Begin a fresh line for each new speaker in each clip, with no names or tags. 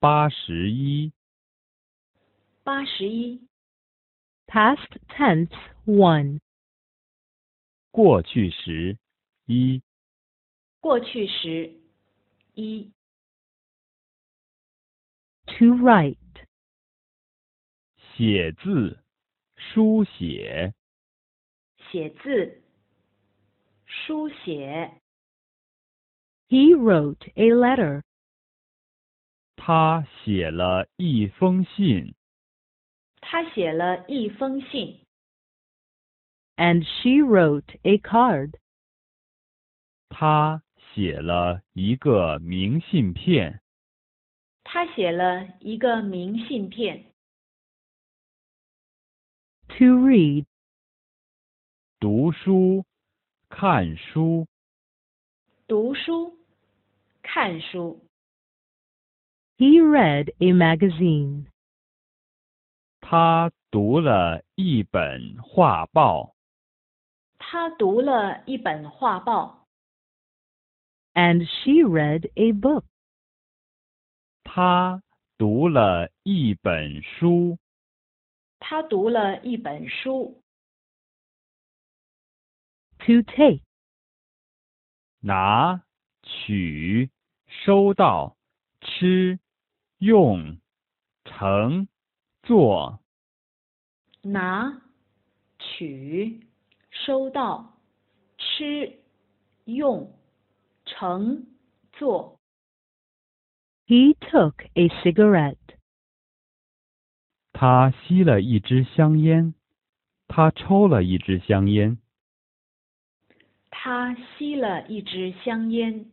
八十一，
八十一，
Past tense 1.
过去时一，
过去时一，
To write.
写字，书写，
写字，书写，
He wrote a letter.
他写了一封信，
他写了一封信
，And she wrote a card.
他写了一个明信片，
他写了一个明信片。
To read.
读书，看书，
读书，看书，
He read a magazine.
他读了一本画报，
他读了一本画报，
And she read a book.
他读了一本书，
他读了一本书。
To take.
拿、取、收到、吃、 用、盛、做。
拿、取、收到、吃、用、盛、做。
He took a cigarette.
他吸了一支香烟，他抽了一支香烟，
他吸了一支香烟，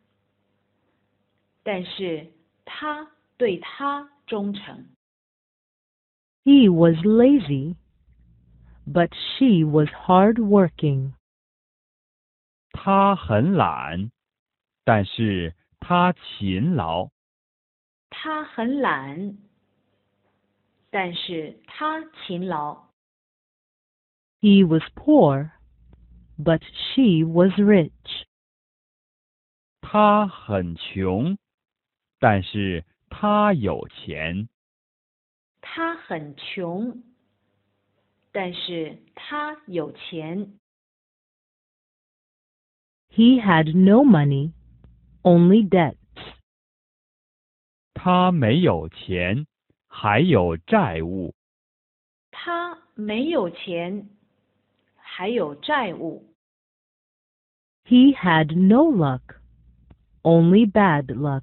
但是他对他忠诚。
He was lazy, but she was hard working.
他很懒，但是他勤劳。
他很懒，但是他勤劳。
He was poor, but she was rich.
他很穷， 但是他有钱。
他很穷，但是他有钱。
He had no money, only debts.
他没有钱，还有债务。
他没有钱，还有债务。
He had no luck, only bad luck.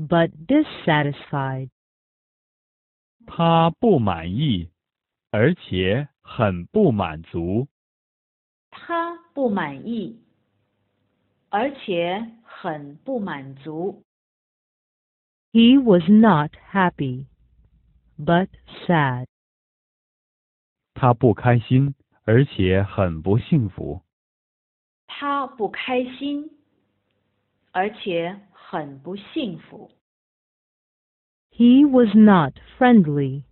but dissatisfied.
他不满意，而且很不满足。
他不满意，而且很不满足。
He was not happy, but sad.
他不开心，而且很不幸福。
他不开心，而且很不幸福。
He was not friendly,